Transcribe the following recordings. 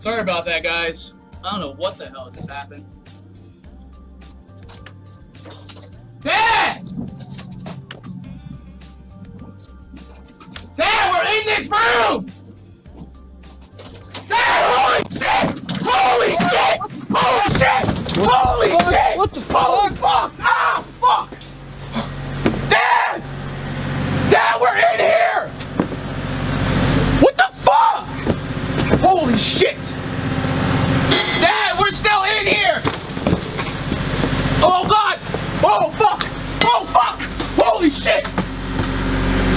Sorry about that, guys. I don't know what the hell just happened. Dad! Dad, we're in this room! Dad, holy shit! Holy shit! Holy shit! Holy fuck? shit! What the Holy fuck! Ah, fuck! Dad! Dad, we're in here! What the fuck? Holy shit! Dad, we're still in here! Oh god! Oh fuck! Oh fuck! Holy shit!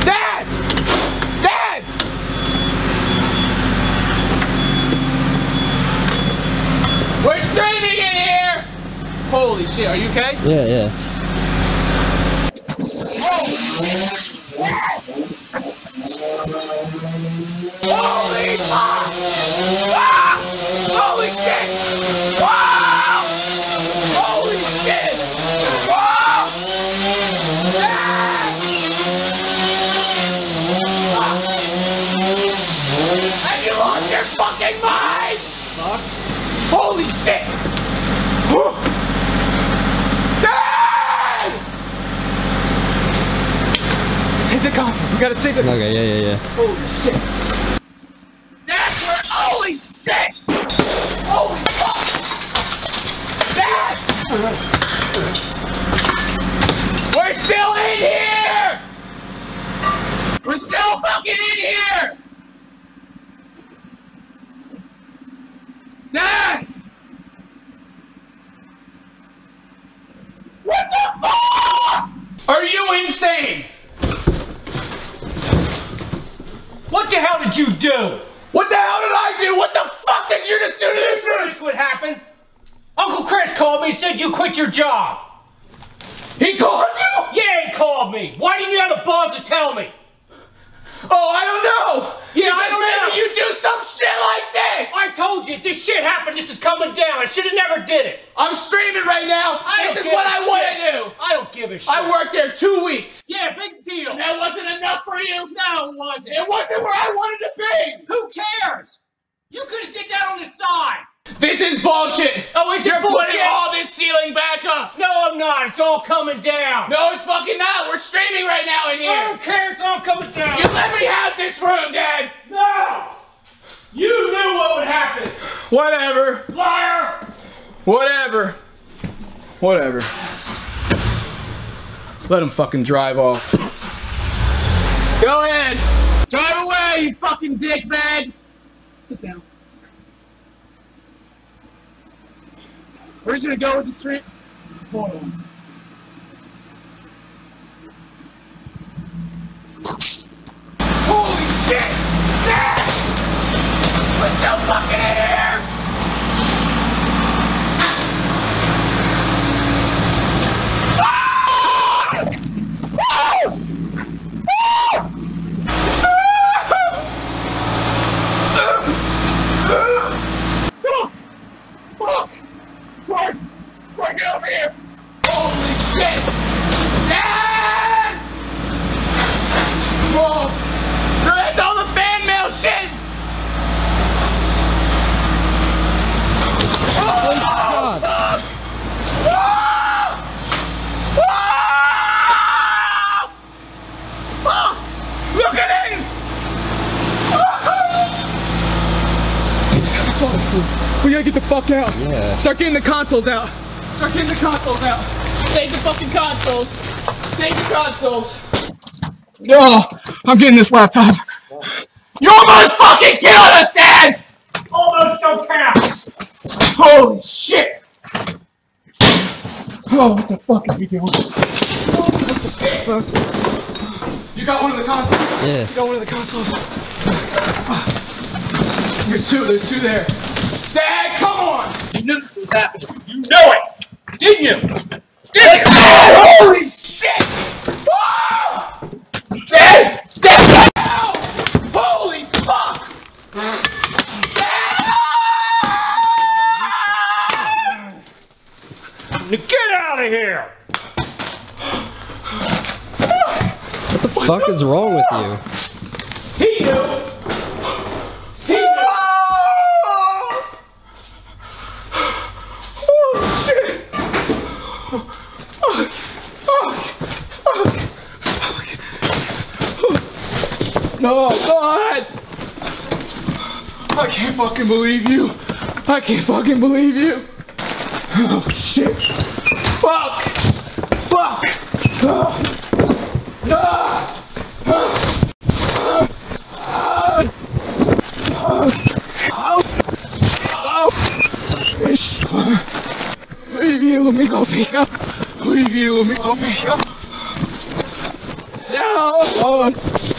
Dad! Dad! We're streaming in here! Holy shit, are you okay? Yeah, yeah. Holy gotta save the. Okay, yeah, yeah, yeah. Holy shit! That's where. Holy shit! Holy fuck! Dad! We're still in here! We're still fucking in here! Dad! What the fuck? Are you insane? What the hell did you do? What the hell did I do? What the fuck did you just do to this room? What happened. Uncle Chris called me and said you quit your job. He called you? Yeah, he called me. Why didn't you have the balls to tell me? Oh, I don't know. Yeah, I don't maybe know. you do some shit like this. I told you, if this shit happened, this is coming down. I should have never did it. I'm streaming right now. I this is what I want to do. I don't give a shit. I worked there two weeks. Yeah, big deal. That wasn't enough for you? No, it wasn't. It wasn't where I wanted to be. Who cares? You could have did that on the side. This is bullshit. Oh, is it You're bullshit? putting all this ceiling back up. No, I'm not. It's all coming down. No, it's fucking not. We're streaming right now in here! I don't care. It's all coming down. You let me have this room, Dad. No! You knew what would happen. Whatever. Liar! Whatever. Whatever. Let him fucking drive off. Go ahead. Drive away, you fucking dickbag. Sit down. Where's he gonna go with the street? Hold on. Holy shit! Dad! We're still fucking in here! Fuck! Clark! Clark, get over here! Holy shit! Dad! Whoa! No, that's all the fan mail shit! Oh, God. fuck! Ah! Ah! Ah! Look at him! We gotta get the fuck out. Yeah. Start getting the consoles out. Start getting the consoles out. Save the fucking consoles. Save the consoles. No, I'm getting this laptop. You almost fucking killed us, Dad! Almost don't count. Holy shit! Oh, what the fuck is he doing? You got one of the consoles? Yeah. You got one of the consoles? There's two, there's two there. Dad, come on! You knew this was happening. You know it. Didn't you? Didn't you? Holy shit! Dad! Dad! Ow! Holy fuck! Dad! Get out of here. What the fuck is wrong with you? He knew. He knew. I can't fucking believe you. I can't fucking believe you. Oh shit. Fuck. Fuck. Ah. Ah. Ah. Wywił mi go pick pija. Wywił mi go pija. No! Wait,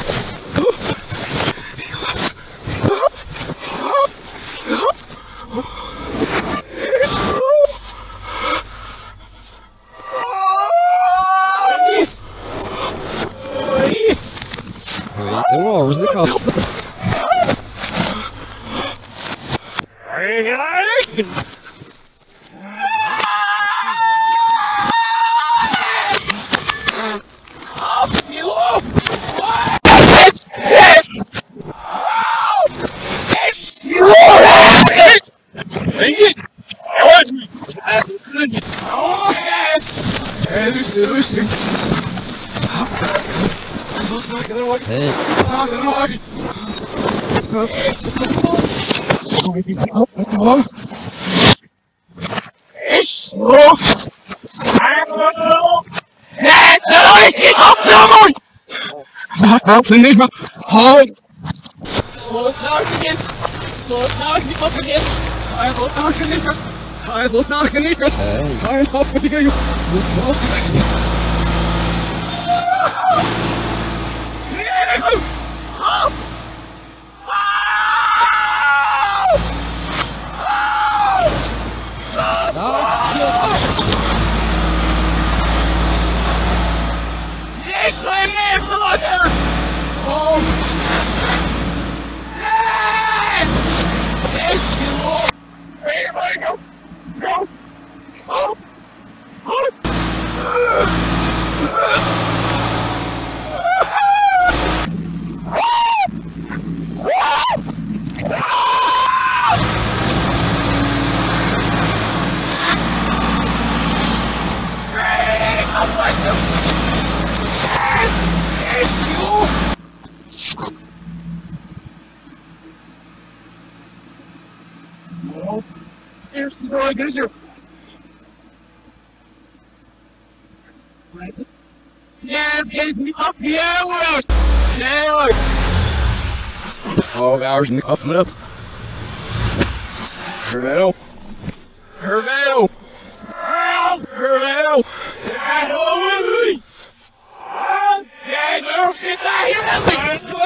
Was brauchst du nicht mehr? Halt! So ist nachgelegt! So ist nachgelegt! So ist nachgelegt! So ist nachgelegt! Ein Haufen, Digga! Nee, nee, nee, nee. Meer verlaten! Oh! Yes, you lost! Here go! Go! Oh! Oh! Yes, you! No. Here's the door, there's your. Yeah, is me up here, Willows! Yeah, Twelve hours in the cuffing up. Herveto. Herveto. Herveto. Herveto. Yeah, no shit, I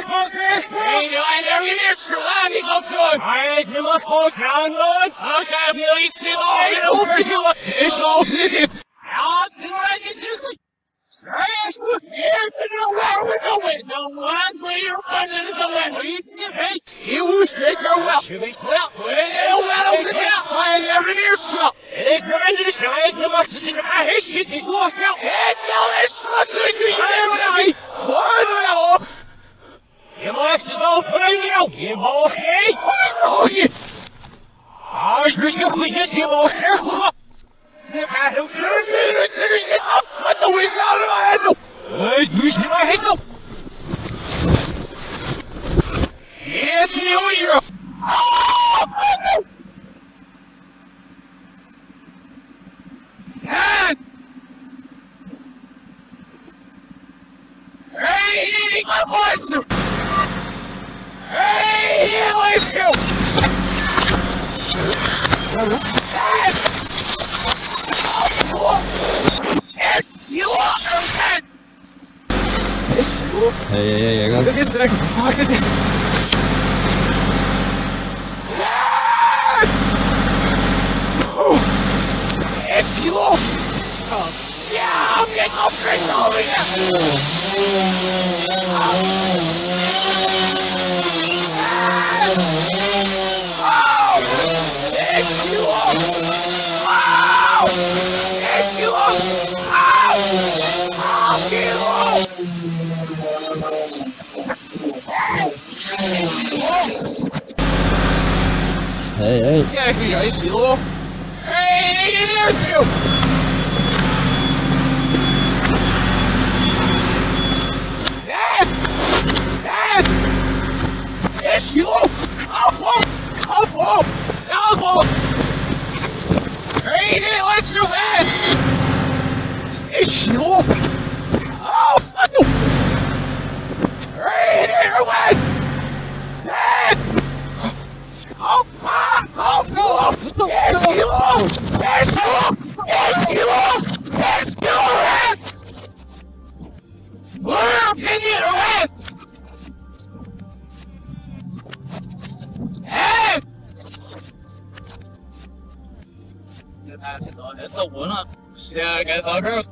close down, Lord. Okay, I'm really still on it over here. It's all this is. I'll see what I can do. Trash! You're gonna wear with a. So one way your friend is a win. Please give base. You wish make your well. Should be well. When you well He wants you! Hey, he wants you! Yes, you are! Hey, hey, hey, I got Look at this, look at this! Yes, you are! Yeah, I'm getting up right over here! Hey, hey. Yeah, you know, it's low. Hey, there's you! Dad! Dad! It's you! Oh, oh. Oh! Oh! Read it, let's do that! It's no! Oh, fuck! You! Read it, away! Oh, fuck! Oh, no! Yes, you! Yes, you! Yes, you! Yes, you! World, in it, away! 老天都问了，现在开始。